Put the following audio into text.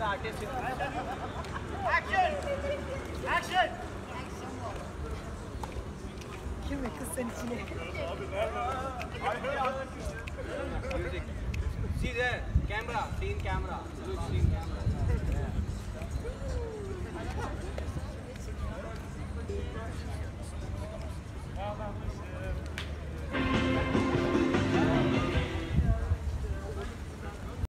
the artist. Kim kız sen içine? Music. See there.